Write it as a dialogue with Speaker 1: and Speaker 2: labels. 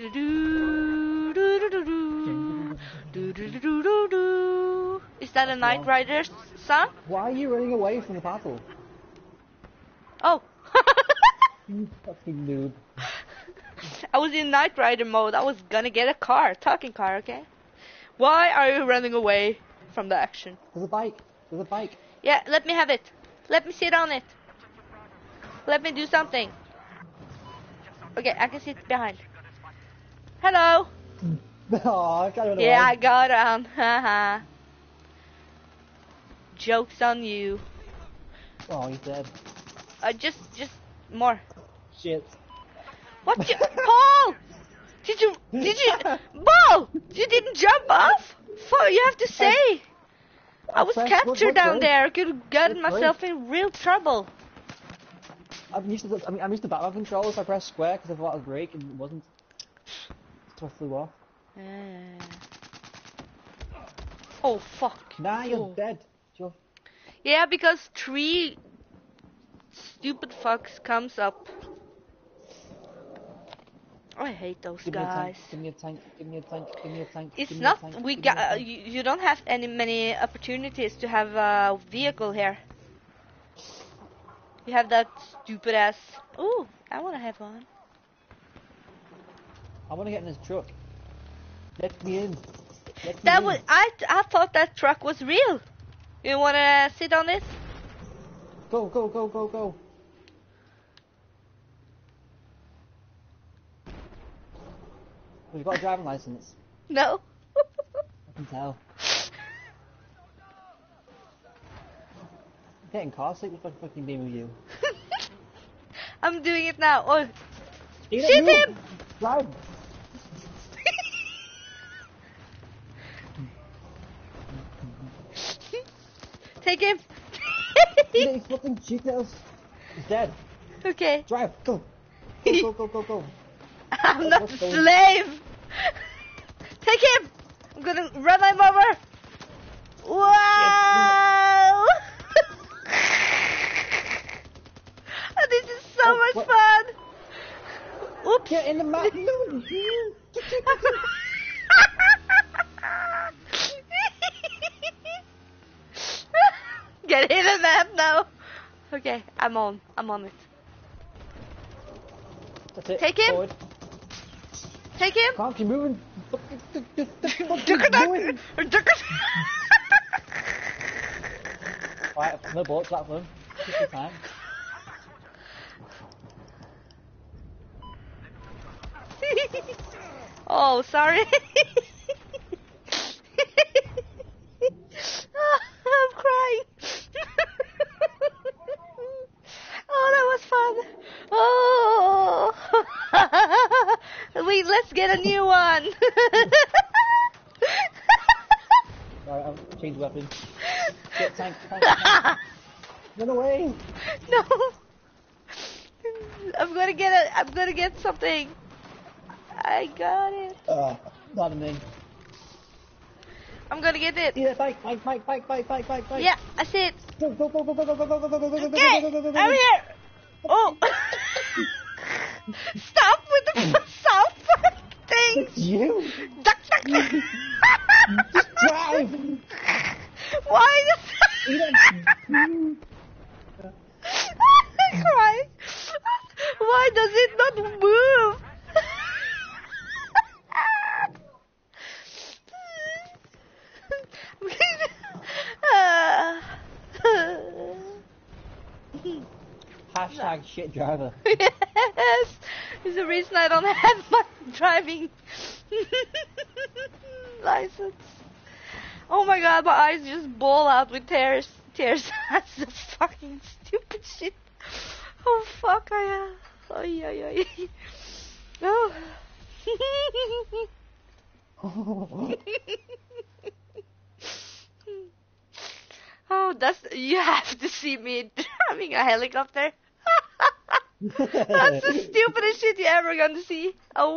Speaker 1: Is that a Knight Rider song?
Speaker 2: Why are you running away from the battle?
Speaker 1: Oh.
Speaker 2: You fucking noob.
Speaker 1: I was in Knight Rider mode. I was gonna get a car, talking car, okay? Why are you running away from the action?
Speaker 2: There's a bike. There's a bike.
Speaker 1: Yeah, let me have it. Let me sit on it. Let me do something. Okay, I can sit behind. Hello.
Speaker 2: Oh, I can't run
Speaker 1: Yeah, I got on. Haha. Jokes on you.
Speaker 2: Oh, he's dead.
Speaker 1: Uh, just, just more.
Speaker 2: Shit.
Speaker 1: What? You, Paul! Did you? Did you? Paul! You didn't jump off? Fuck! You have to say. I was captured
Speaker 2: what
Speaker 1: down there. I could have gotten
Speaker 2: What
Speaker 1: myself in real trouble.
Speaker 2: I'm used to the, I'm, I'm used to Batman controls. I pressed square because I thought it was brake and it wasn't. I flew off.
Speaker 1: Uh. Oh fuck!
Speaker 2: Nah, you're
Speaker 1: Oh.
Speaker 2: dead. You're
Speaker 1: Yeah, because three stupid fucks comes up. I hate those
Speaker 2: Give
Speaker 1: guys.
Speaker 2: Give me a tank. Give me a tank. Give me a tank.
Speaker 1: It's
Speaker 2: give
Speaker 1: not.
Speaker 2: tank,
Speaker 1: We
Speaker 2: give me a
Speaker 1: got. Uh, you, you don't have any many opportunities to have a vehicle here. You have that stupid ass. Ooh, I wanna have one.
Speaker 2: I want to get in this truck. Let me in. Let me
Speaker 1: That
Speaker 2: in.
Speaker 1: was. I. I thought that truck was real. You wanna sit on it?
Speaker 2: Go, go, go, go, go. We've got a driving license.
Speaker 1: No.
Speaker 2: I can tell. Getting car sick with fucking being with you.
Speaker 1: I'm doing it now. Oh.
Speaker 2: Shoot
Speaker 1: Shoot him!
Speaker 2: Drive!
Speaker 1: Take him.
Speaker 2: He's fucking us! He's dead.
Speaker 1: okay.
Speaker 2: Drive! Go! Go, go, go, go, go!
Speaker 1: I'm not a slave. Take him. I'm gonna run him over. Wow. Oh, this is so
Speaker 2: Oh,
Speaker 1: much
Speaker 2: what-
Speaker 1: fun. Oops.
Speaker 2: Get in the map! No!
Speaker 1: Get in the map now. Okay, I'm on. I'm on it.
Speaker 2: That's it.
Speaker 1: Take him.
Speaker 2: Forward.
Speaker 1: Take him.
Speaker 2: Can't keep moving.
Speaker 1: Duck-a-duck. Duck-a-
Speaker 2: Alright, no bullets, that one. Take your time.
Speaker 1: oh, sorry. I'm crying. oh, that was fun. Oh, wait, let's get a new one.
Speaker 2: Alright, I'll change weapon. Get tank, tank, tank. Run away!
Speaker 1: no. I'm gonna get a. I'm gonna get something. I got it.
Speaker 2: Uh, not a in.
Speaker 1: I'm gonna get it.
Speaker 2: Yeah, bike, bike, bike, bike, bike, bike, bike, bike.
Speaker 1: Yeah, I see it.
Speaker 2: Go, go, go, go, go, go, go, go, go, go, go, go, go,
Speaker 1: Okay,
Speaker 2: go, go, go, go,
Speaker 1: I'm
Speaker 2: go.
Speaker 1: here. Oh, stop with the stop thing.
Speaker 2: It's you!
Speaker 1: Duck, duck, duck.
Speaker 2: Just drive!
Speaker 1: Why
Speaker 2: You don't-
Speaker 1: crying. Why does it not move?
Speaker 2: Hashtag shit driver.
Speaker 1: yes, it's the reason I don't have my driving license. Oh my god, my eyes just ball out with tears. Tears. That's the fucking stupid shit. Oh fuck, I. Uh, am. oh yeah, yeah, yeah. Oh. oh, that's you have to see me driving a helicopter. That's the stupidest shit you ever gonna see. Oh